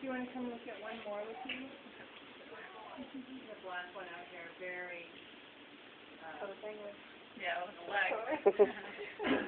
Do you wanna come look at one more with me? The black one out here, very, uh, Oh, yeah, it was leg.